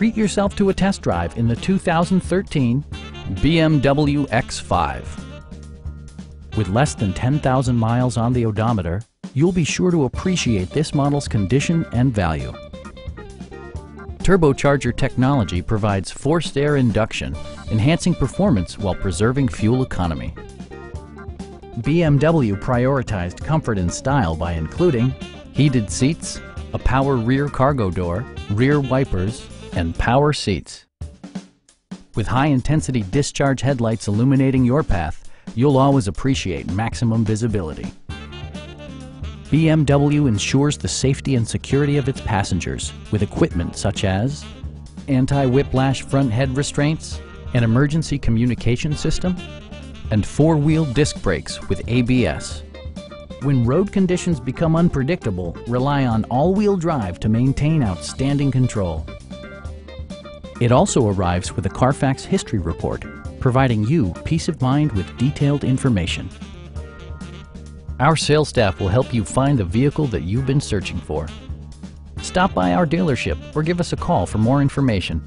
treat yourself to a test drive in the 2013 BMW X5. With less than 10,000 miles on the odometer, you'll be sure to appreciate this model's condition and value. Turbocharger technology provides forced air induction, enhancing performance while preserving fuel economy. BMW prioritized comfort and style by including heated seats, a power rear cargo door, rear wipers, and power seats. With high-intensity discharge headlights illuminating your path, you'll always appreciate maximum visibility. BMW ensures the safety and security of its passengers with equipment such as anti-whiplash front head restraints, an emergency communication system, and four-wheel disc brakes with ABS. When road conditions become unpredictable, rely on all-wheel drive to maintain outstanding control. It also arrives with a Carfax history report, providing you peace of mind with detailed information. Our sales staff will help you find the vehicle that you've been searching for. Stop by our dealership or give us a call for more information.